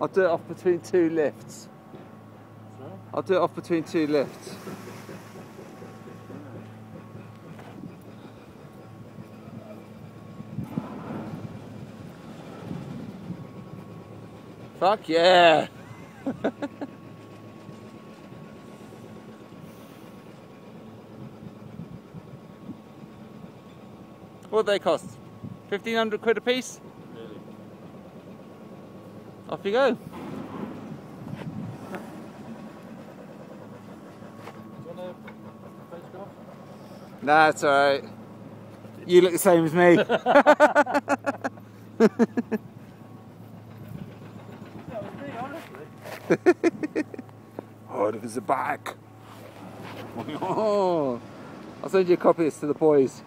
I'll do it off between two lifts. I'll do it off between two lifts. Fuck yeah! what they cost? 1500 quid a piece? Really? Off you go. Do you want a photograph? Nah, it's alright. You look the same as me. That was me, honestly. oh, look at the back. Oh, I'll send you a copy of this to the boys.